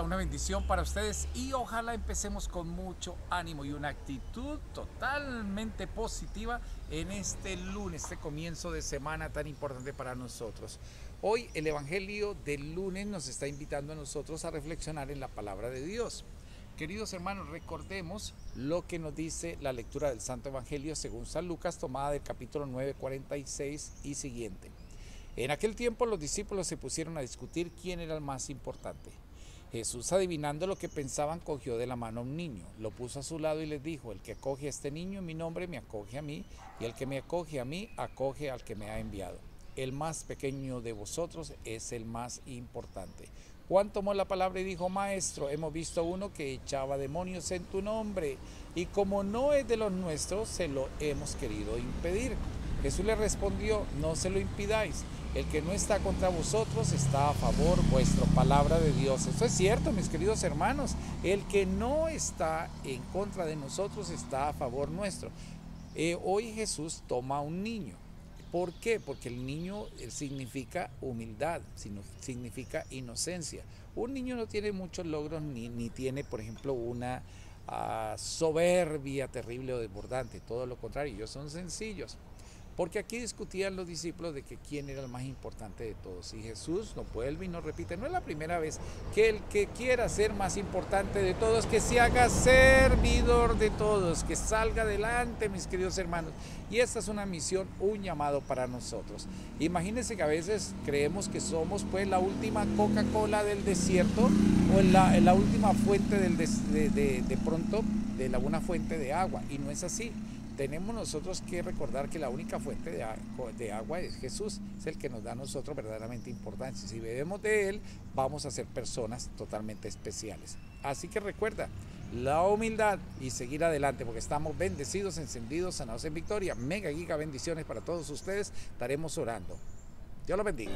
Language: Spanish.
una bendición para ustedes y ojalá empecemos con mucho ánimo y una actitud totalmente positiva en este lunes, este comienzo de semana tan importante para nosotros. Hoy el Evangelio del lunes nos está invitando a nosotros a reflexionar en la palabra de Dios. Queridos hermanos, recordemos lo que nos dice la lectura del Santo Evangelio según San Lucas, tomada del capítulo 9, 46 y siguiente. En aquel tiempo los discípulos se pusieron a discutir quién era el más importante. Jesús, adivinando lo que pensaban, cogió de la mano a un niño, lo puso a su lado y les dijo, el que acoge a este niño en mi nombre me acoge a mí, y el que me acoge a mí acoge al que me ha enviado. El más pequeño de vosotros es el más importante. Juan tomó la palabra y dijo, Maestro, hemos visto a uno que echaba demonios en tu nombre, y como no es de los nuestros, se lo hemos querido impedir. Jesús le respondió, no se lo impidáis el que no está contra vosotros está a favor vuestra palabra de Dios. Eso es cierto, mis queridos hermanos. El que no está en contra de nosotros está a favor nuestro. Eh, hoy Jesús toma a un niño. ¿Por qué? Porque el niño eh, significa humildad, significa inocencia. Un niño no tiene muchos logros ni, ni tiene, por ejemplo, una ah, soberbia terrible o desbordante. Todo lo contrario, ellos son sencillos. Porque aquí discutían los discípulos de que quién era el más importante de todos. Y Jesús no vuelve y nos repite, no es la primera vez, que el que quiera ser más importante de todos, que se haga servidor de todos, que salga adelante, mis queridos hermanos. Y esta es una misión, un llamado para nosotros. Imagínense que a veces creemos que somos pues la última Coca-Cola del desierto o la, la última fuente del de, de pronto de la, una fuente de agua. Y no es así tenemos nosotros que recordar que la única fuente de, agua es Jesús, es el que nos da a nosotros verdaderamente importancia. Si bebemos de Él, vamos a ser personas totalmente especiales. Así que recuerda, la humildad y seguir adelante, porque estamos bendecidos, encendidos, sanados en victoria. Mega giga bendiciones para todos ustedes. Estaremos orando. Dios los bendiga.